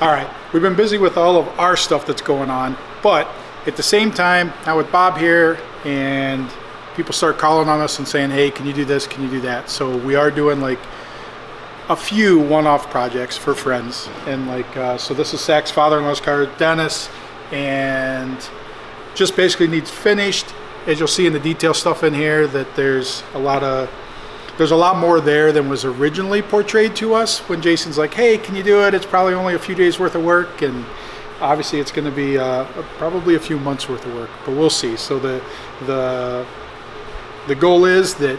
All right, we've been busy with all of our stuff that's going on, but at the same time, now with Bob here and people start calling on us and saying, hey, can you do this? Can you do that? So we are doing like a few one-off projects for friends. And like, uh, so this is Zach's father-in-law's car, Dennis, and just basically needs finished. As you'll see in the detail stuff in here, that there's a lot of there's a lot more there than was originally portrayed to us when Jason's like, hey, can you do it? It's probably only a few days worth of work. And obviously it's going to be uh, probably a few months worth of work, but we'll see. So the, the, the goal is that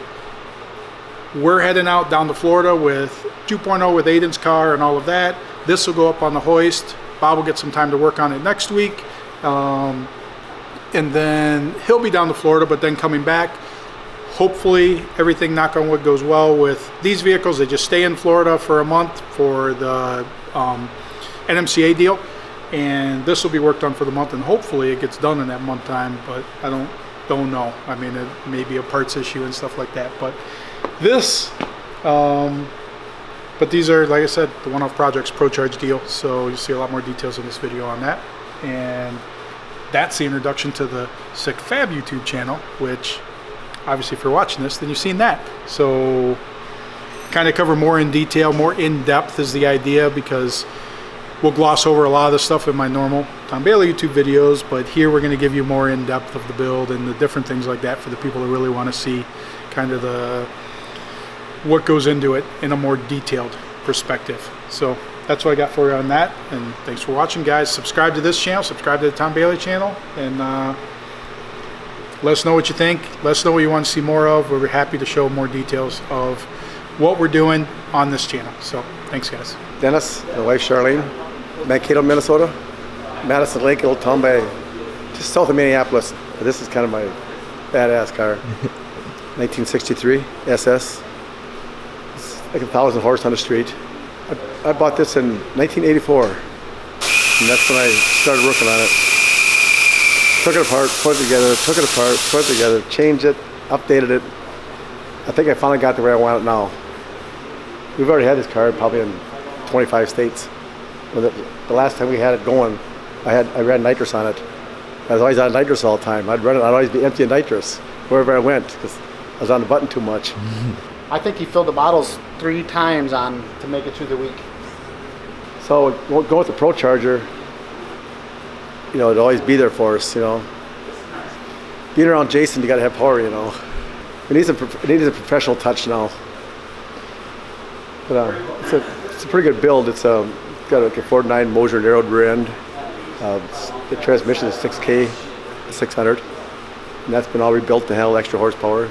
we're heading out down to Florida with 2.0 with Aiden's car and all of that. This will go up on the hoist. Bob will get some time to work on it next week. Um, and then he'll be down to Florida, but then coming back, hopefully everything knock on wood goes well with these vehicles. They just stay in florida for a month for the um, nmca deal and this will be worked on for the month and hopefully it gets done in that month time but i don't don't know. I mean it may be a parts issue and stuff like that but this um, but these are like i said the one-off projects pro charge deal so you'll see a lot more details in this video on that. And that's the introduction to the sick fab youtube channel which obviously if you're watching this, then you've seen that. So kind of cover more in detail, more in depth is the idea because we'll gloss over a lot of the stuff in my normal Tom Bailey YouTube videos, but here we're going to give you more in depth of the build and the different things like that for the people who really want to see kind of the what goes into it in a more detailed perspective. So that's what I got for you on that. And thanks for watching, guys. Subscribe to this channel, subscribe to the Tom Bailey channel, and uh, let us know what you think. Let us know what you want to see more of. We're happy to show more details of what we're doing on this channel. So thanks, guys. Dennis, my wife Charlene, Mankato, Minnesota, Madison Lake, Old just south of Minneapolis. This is kind of my badass car. 1963 SS. It's like a thousand horse on the street. I, I bought this in 1984, and that's when I started working on it took it apart, put it together, took it apart, put it together, changed it, updated it. I think I finally got to where I want it now. We've already had this car probably in 25 states. The, the last time we had it going, I had I ran nitrous on it. I was always on nitrous all the time. I'd run it. I'd always be empty of nitrous wherever I went because I was on the button too much. I think he filled the bottles three times on to make it through the week. So going with the Pro Charger, you know, it'd always be there for us, you know. Being around Jason, you got to have power, you know. It needs a it needs a professional touch now. But uh, it's a it's a pretty good build. It's um, got like a 49 Moser narrowed rear end. Uh, the transmission is 6K, 600, and that's been all rebuilt to handle extra horsepower.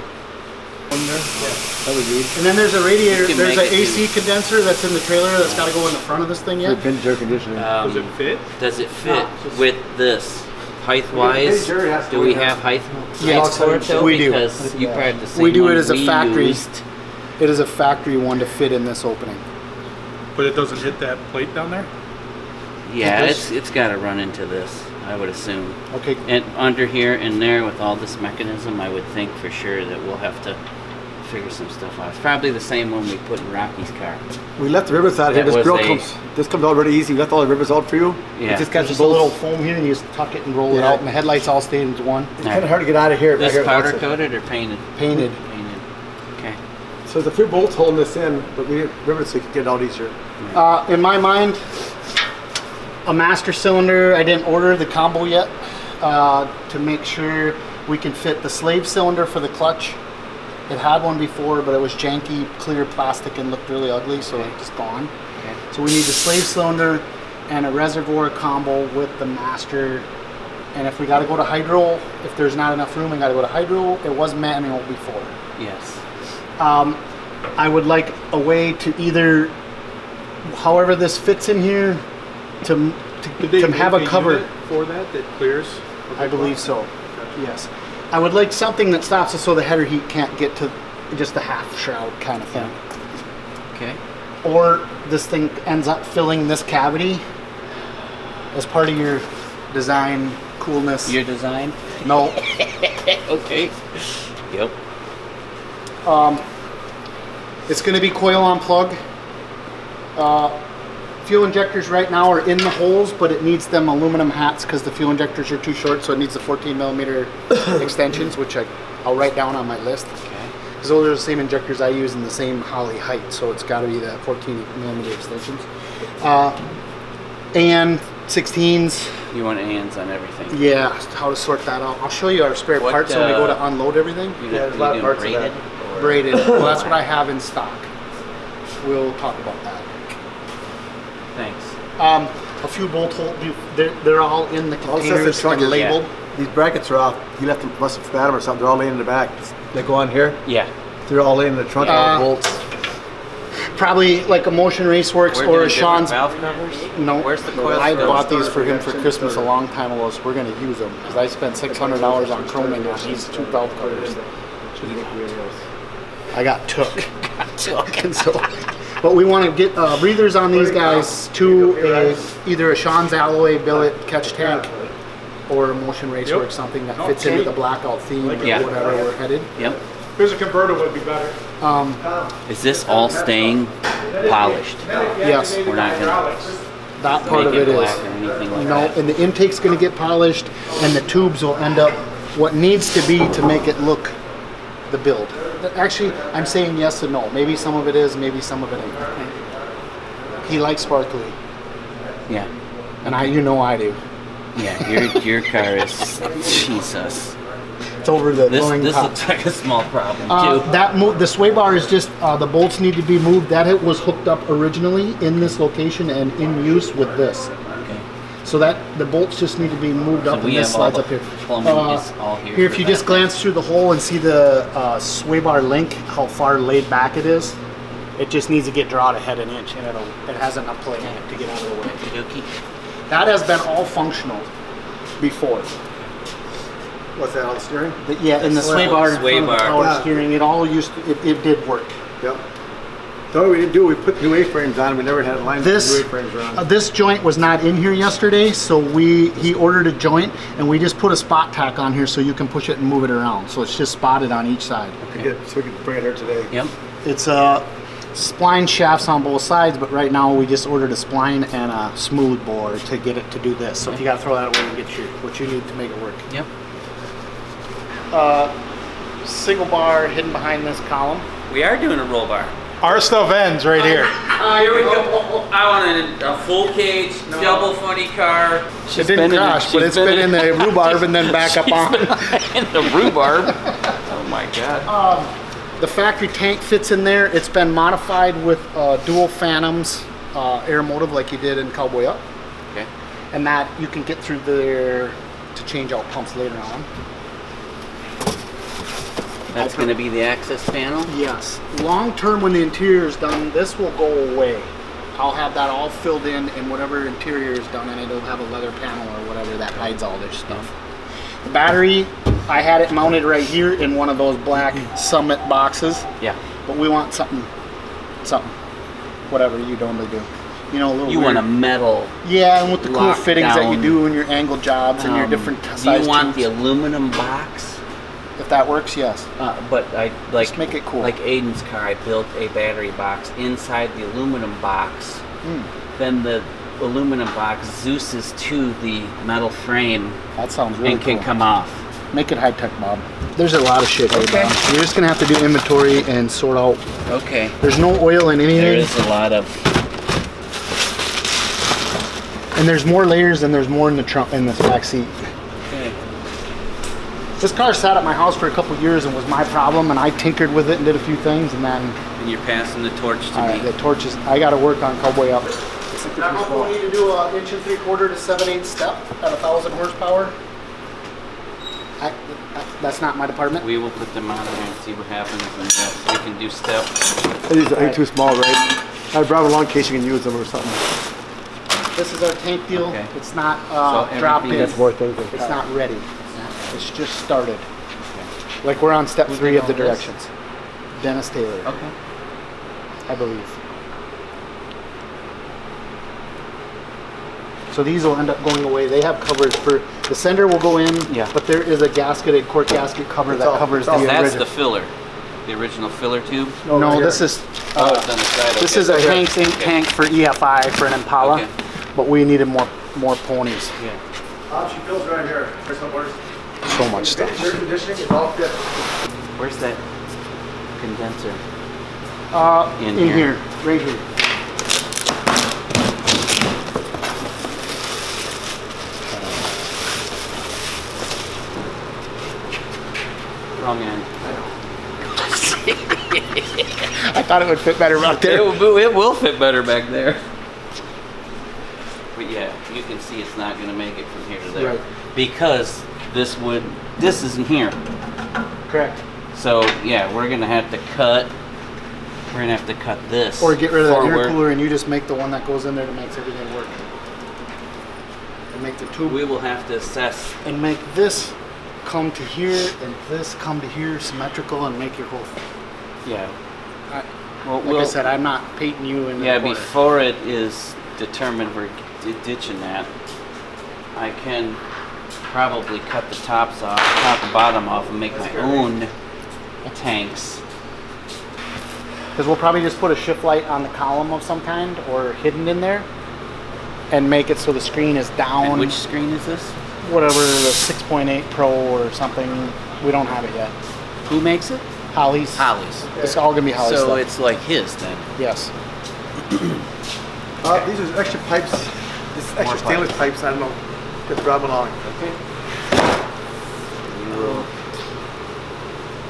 That would be. And then there's a radiator. There's an AC condenser that's in the trailer that's got to go in the front of this thing yet. Vintage air conditioning. Um, Does it fit? Does it fit with this? Height wise, do we have height Yeah, heights for it though? we do. Because you probably have the same We do it as a we factory. used. It is a factory one to fit in this opening. But it doesn't hit that plate down there? Yeah, This- it's it's got to run into this. I would assume. Okay. And under here and there with all this mechanism, I would think for sure that we'll have to figure some stuff out. It's probably the same one we put in Rocky's car. We left the rivets out here. This grill a- comes. This comes out really easy. We left all the rivets out for you. Yeah. It just got just a little foam here, and you just tuck it and roll it out, and the headlights all stay into one. It's kind of hard to get out of here. right This here. powder coated or painted? Painted. Painted. Okay. So there's a few bolts holding this in, but we didn't rivets so you could get it out easier. Uh, in my mind, a master cylinder. I didn't order the combo yet uh, to make sure we can fit the slave cylinder for the clutch. It had one before, but it was janky, clear plastic, and looked really ugly, so it's gone. Okay. So we need the slave cylinder and a reservoir combo with the master. And if we got to go to hydro, if there's not enough room, we got to go to hydro. It was manual before. Yes. Um, I would like a way to either, however this fits in here, to to, they to have a cover. for that that clears? I believe so. Yes. I would like something that stops us so the header heat can't get to just the half shroud kind of thing. Okay. Or this thing ends up filling this cavity as part of your design coolness. Your design? no. Okay. Yep. Um, it's going to be coil on plug. Uh, Fuel injectors right now are in the holes, but it needs them aluminum hats because the fuel injectors are too short, so it needs the 14 millimeter extensions, which I, I'll write down on my list. Okay. Because those are the same injectors I use in the same Holley height, so it's got to be the 14 millimeter extensions. Uh, and 16s, You want hands on everything. yeah, how to sort that out. I'll show you our spare What, parts when we go uh, to unload everything. You, Yeah, there's a lot of doing parts of braided? that. Braided. well, that's what I have in stock. We'll talk about that. Thanks. Um, a few bolt holes, they're, they're all in the All it says the containers trunk and is- labeled. These brackets are off. You left them, must have forgot them or something. They're all laying in the back. They go on here. Yeah. They're all laying in the trunk. Uh, bolts. Probably like a Motion Raceworks We're or a Sean's. valve covers? No, Where's the coil I bought these for him for Christmas a long time ago, so we're gonna use them because I spent six hundred dollars on chroming on these two valve covers. I got took. got took, and so. But we want to get uh, breathers on these guys to a, either a Sean's alloy billet catch tank or a Motion or something that fits in with the blackout theme or Yeah. whatever we're headed. Yep. Here's a convertible would be better. Um, Is this all staying polished? yes, We're not gonna that part of it it is. black or anything like No, that? and the intake's gonna get polished, and the tubes will end up what needs to be to make it look the build. Actually, I'm saying yes and no. Maybe some of it is, maybe some of it ain't. He likes sparkly, Yeah. and I, you know I do. Yeah, your, your car is, Jesus. It's over the This, blowing this top. looks like a small problem Uh, too. that mo- the sway bar is just uh, the bolts need to be moved. That it was hooked up originally in this location and in use with this. Okay. So that the bolts just need to be moved So up, we and this slides up here. Uh, all here Here, if you that. just glance through the hole and see the uh, sway bar link, how far laid back it is, it just needs to get drawn ahead an inch, and it'll it has enough play in it to get out of the way. That has been all functional before. What's that on the steering? The, yeah, in the sway bar, in Sway front the bar. power Yeah. steering, it all used to, it, it did work. Yep. The only we didn't do, we put new A-frames on. We never had a line with This new A-frames on. uh, this joint was not in here yesterday, so we he ordered a joint and we just put a spot tack on here so you can push it and move it around. So it's just spotted on each side. to get, so we can bring it here today. Yep. It's uh, spline shafts on both sides, but right now we just ordered a spline and a smooth bore to get it to do this. So if you gotta throw that away and get your what you need to make it work. Yep. Single bar hidden behind this column. We are doing a roll bar. Our stuff ends right here. Oh, here we go. I wanted a full cage, double funny car. It didn't crash, but it's been in the rhubarb and then back up on. in the rhubarb. oh my god. The factory tank fits in there. It's been modified with uh, dual phantoms, uh, Aeromotive like you did in Cowboy Up, Okay. and that you can get through there to change out pumps later on. That's going to be the access panel. Yes. Long term, when the interior is done, this will go away. I'll have that all filled in, and whatever interior is done, and it'll have a leather panel or whatever that hides all this stuff. The battery, I had it mounted right here in one of those black Summit boxes, Yeah. but we want something, something, whatever you normally do. You know, a little. You want a metal. Yeah, and with the cool fittings that you do in your angle jobs and your um, different Do you want tubes. the aluminum box? If that works, yes. Uh, but I like Just make it cool. Like Aiden's car, I built a battery box inside the aluminum box. Hmm. Then the aluminum box Zeus's to the metal frame That sounds really and can cool. come off. Make it high tech, Bob. There's a lot of shit here, Okay. Bob. You're just gonna have to do inventory and sort out. Okay. There's no oil in There anything, is a lot of. and there's more layers and there's more in the trunk in this back seat. Okay. This car sat at my house for a couple years and was my problem, and I tinkered with it and did a few things, and then And you're passing the torch to uh, me. the torches. I got to work on Cowboy Up. Now, how come we need to do an inch and three quarter to seven eight step at a thousand horsepower? I, that- that's not my department. We will put them on there and see what happens, and yes, we can do step. These are I think, too small, right? I brought along in case you can use them or something. This is our tank deal. Okay. It's not uh, So dropped in. That's more things. It's not ready. It's just started. Like we're on step Who three of the all this? directions. Dennis Taylor, Okay. I believe. So these will end up going away. They have covers for the sender will go in, Yeah. but there is a gasketed cork gasket cover It's that all- covers it's all- the That's original. the filler, the original filler tube. no, right this here. is Oh, it's on the side. This okay. is a Tanks Inc Okay. tank for EFI for an Impala, Okay. but we needed more more ponies. Yeah. Option fills right here. There's no orders. So much stuff. Air conditioning is all fit. Where's that condenser? Uh, In in, here. here. right here. Wrong end. I thought it would fit better out It there. will, it will fit better back there. But yeah, you can see it's not going to make it from here to there Right. because this would this isn't here. Correct. So yeah, we're gonna have to cut. We're gonna have to cut this. Or get rid of that air cooler and you just make the one that goes in there that makes everything work. And make the tube We will have to assess. and make this come to here and this come to here symmetrical and make your whole thing. Yeah. I- Well, Like we'll, I said, I'm not painting you in the yeah. Before it is determined we're ditching that, I can probably cut the tops off, top and bottom off, and make my own tanks. Because we'll probably just put a shift light on the column of some kind or hidden in there and make it so the screen is down. And which screen is this? whatever the 6.8 Pro or something. We don't have it yet. Who makes it? Holley's. Holley's. It's all gonna be Holley's So stuff. it's like his then. yes. Uh, these are extra pipes. This is extra stainless pipes. I don't know. Just rub along. Okay.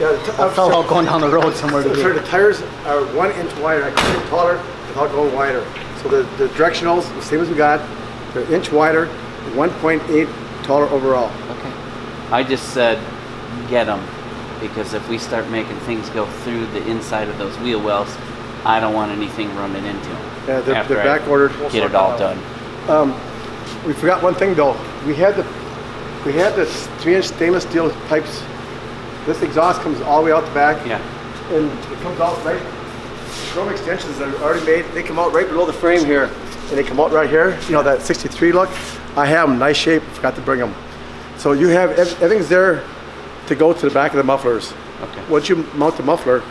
Yeah, the t- I fell out going down the road somewhere So sorry, today. the tires are one inch wider. I cut it taller without going wider. So the, the directionals, the same as we got, they're an inch wider, 1.8 taller overall. Okay. I just said get them because if we start making things go through the inside of those wheel wells, I don't want anything running into them. Yeah, they're, they're back ordered. Get it all done. Um, we forgot one thing though. We had the we had the three inch stainless steel pipes. This exhaust comes all the way out the back. Yeah. And it comes out right. Chrome extensions that are already made. They come out right below the frame here, and they come out right here. You know that 63 look. I have them nice shape. Forgot to bring them. So you have everything's there to go to the back of the mufflers. Okay. Once you mount the muffler,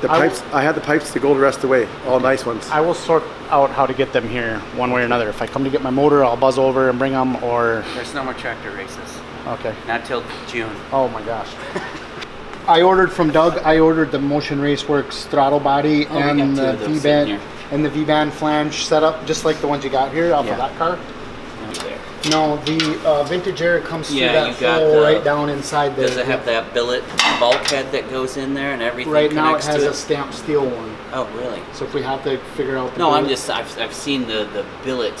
the I pipes. I had the pipes to go the rest of the way. All nice ones. I will sort out how to get them here one way or another. If I come to get my motor, I'll buzz over and bring them or, There's no more tractor races. Okay. Not till June. Oh my gosh. I ordered from Doug, I ordered the Motion Raceworks throttle body Oh, and the sitting V-band and the V-band flange setup, just like the ones you got here off Yeah. of that car. No, the uh, vintage air comes through that hole the- right down inside there. Does it have that billet bulkhead that goes in there and everything Right now it has to a stamped steel one. Oh, really? So if we have to figure out the No, I'm just I've, I've seen the the billet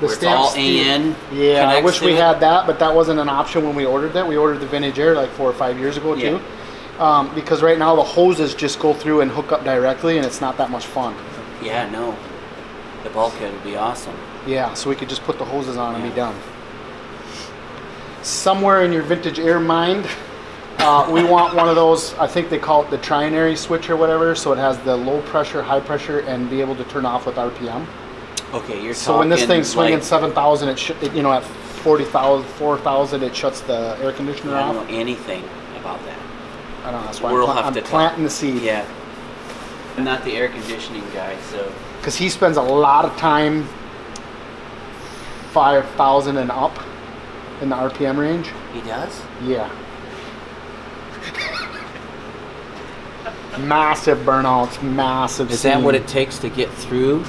the it's all AN. Yeah, I wish we it. had that, but that wasn't an option when we ordered that. We ordered the vintage air like four or five years ago Yeah. too. Um, because right now the hoses just go through and hook up directly, and it's not that much fun. Yeah, no. The bulkhead would be awesome. Yeah, so we could just put the hoses on and be done. Somewhere in your vintage air mind, uh, we want one of those. I think they call it the trinary switch or whatever. So it has the low pressure, high pressure, and be able to turn off with RPM. Okay, you're So when this thing's swinging like, seven thousand, it should, you know, at 40,000, 4,000, it shuts the air conditioner I don't off. know anything about that. I don't know. That's why We'll I'm, pla- have I'm to talk. planting the seed. Yeah. I'm not the air conditioning guy, so Because he spends a lot of time, five thousand and up, in the RPM range. he does. Yeah. massive burnouts, massive. Is that steam. what it takes to get through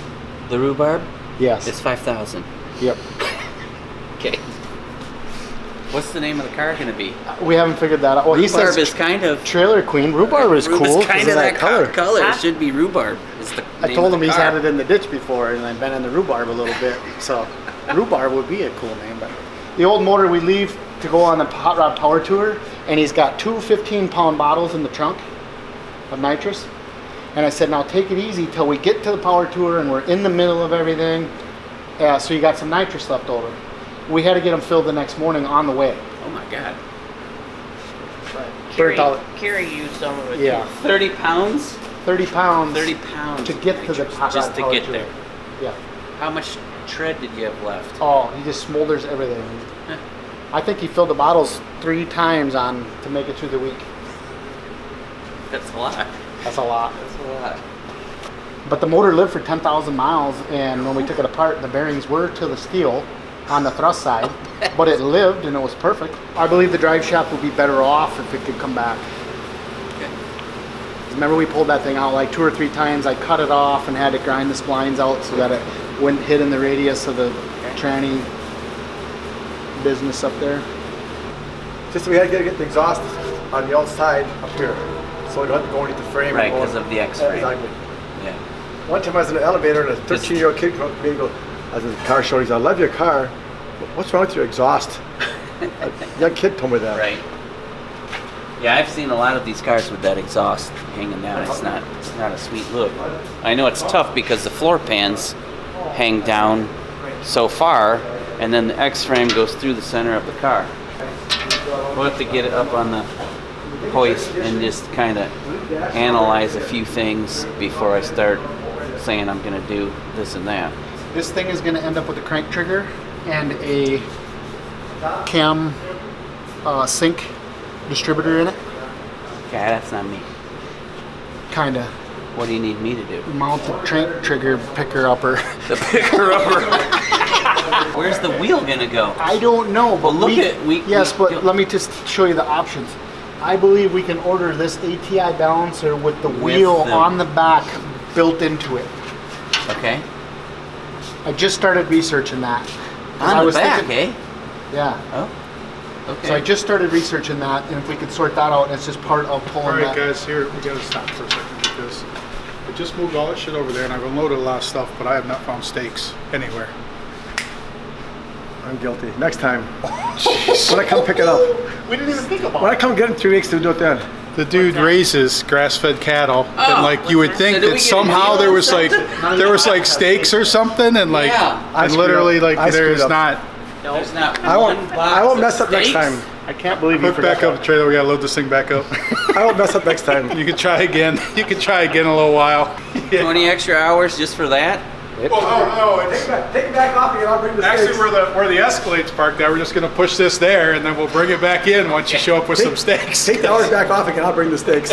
the rhubarb? Yes. It's five thousand. yep. Okay. What's the name of the car going to be? Uh, we haven't figured that out. Well, he Rhubarb says is kind of trailer queen. Rhubarb is Rhubarb cool is 'cause kind of of that, color. color. Color It should be rhubarb. Is the I name told of him the he's car. had it in the ditch before, and I've been in the rhubarb a little bit. So, rhubarb would be a cool name. But the old motor we leave to go on the hot rod power tour, and he's got two 15 pound bottles in the trunk of nitrous. And I said, now take it easy till we get to the power tour and we're in the middle of everything. Uh, so you got some nitrous left over. We had to get them filled the next morning on the way. Oh my God. Burnt Carrie, out Carrie used some of it. Yeah, Thirty pounds. 30 pounds. Thirty pounds to of get to the nitrous, hot just to power get tour. there. Yeah. How much tread did you have left? Oh, he just smolders everything. I think he filled the bottles three times on to make it through the week. That's a lot. That's a lot. That's a lot. But the motor lived for 10,000 miles, and when we took it apart, the bearings were to the steel on the thrust side, but it lived and it was perfect. I believe the drive shaft would be better off if it could come back. Remember we pulled that thing out like two or three times. I cut it off and had to grind the splines out so that it wouldn't hit in the radius of the tranny business up there. Just we had to get the exhaust on the outside up here, so we don't have to go underneath the frame. Right, 'cause of the X-frame. Exactly. Yeah. One time I was in an elevator and a 13 year old kid came up to me and goes, I was in the car show, he said, I love your car. What's wrong with your exhaust? a young kid told me that. Right. Yeah, I've seen a lot of these cars with that exhaust hanging down. It's not it's not a sweet look. I know it's tough because the floor pans hang down so far and then the X-frame goes through the center of the car. We'll have to get it up on the hoist and just kind of analyze a few things before I start saying I'm going to do this and that. This thing is going to end up with a crank trigger and a cam uh, sync distributor in it. Okay, that's not me. Kind of What do you need me to do? mount the crank trigger picker upper. The picker upper. Where's the wheel gonna go? I don't know, but Well, look we, at- we- yes, we- but let me just show you the options. I believe we can order this ATI balancer with the With wheel the- on the back built into it. Okay. I just started researching that. On I the was back, thinking- eh? Yeah. Oh. Okay. So I just started researching that, and if we could sort that out, it's just part of All pulling right, that. guys, here, we gotta stop for a second because I just moved all that shit over there and I've unloaded a lot of stuff, but I have not found stakes anywhere. I'm guilty. Next time. when I come pick it up. We didn't even think about When I come get it in three weeks to do it then. The dude raises grass-fed cattle, Oh. and like you would think So that somehow there was like there was like steaks or something, and like Yeah. I and screwed literally up. like I there's up. not. There's not I won't, I won't mess up next time. I can't believe you Hook forgot back up the trailer. We gotta load this thing back up. I won't mess up next time. you can try again. You can try again in a little while. Yeah. 20 extra hours just for that? Well, no, no, it's Take it back off and I'll bring the actually steaks. where the where the Escalade's parked. At, we're just gonna push this there, and then we'll bring it back in once you show up with some stakes. Take the hours back off again, I'll bring the steaks.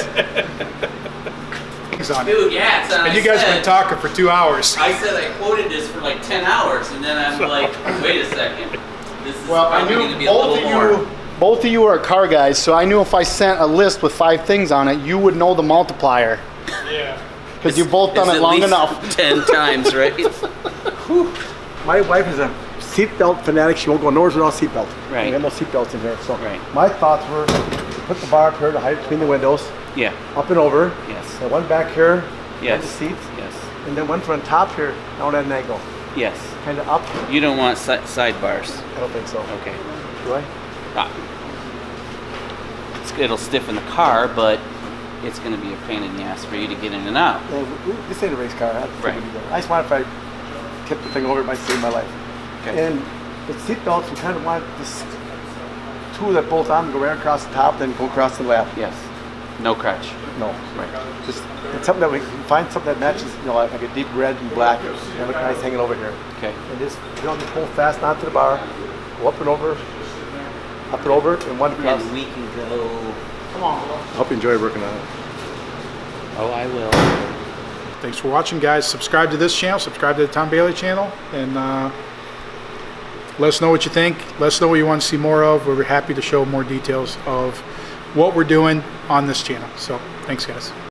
On. Dude, yeah. So uh, And I you guys have been talking for two hours. I said I quoted this for like 10 hours, and then I'm like, wait a second. This is Well, I knew going to be a both little of more. you, both of you are car guys, so I knew if I sent a list with five things on it, you would know the multiplier Yeah. Because you've both done It's it at long least enough. 10 times, right? My wife is a seatbelt fanatic. She won't go nowhere without seatbelt. Right. We have no seatbelts in here. So Right. my thoughts were put the bar up here to hide between the windows, yeah. up and over. Yes. And one back here, Yes. the seats, Yes. and then one from the top here, down at an angle. Yes. Kind of up. You don't want si- sidebars. I don't think so. Okay. Do I? Ah. It'll stiffen the car, but it's going to be a pain in the ass for you to get in and out. Yeah, we- we- this ain't a race car. I, Right. I just want if I tip the thing over, it might save my life. Okay. And the seat belts, we kind of want this two that bolt on, go right across the top, then go across the lap. Yes. No crutch. No. Right. Just it's something that we can find something that matches, you know, like, like a deep red and black, and look nice hanging over here. Okay. And just you know, just pull fast onto the bar, go up and over, up and over, and one across. And we can go. I hope you enjoy working on it. Oh, I will. Thanks for watching, guys. Subscribe to this channel. Subscribe to the Tom Bailey channel, and uh, let us know what you think. Let us know what you want to see more of. We're happy to show more details of what we're doing on this channel. So, thanks, guys.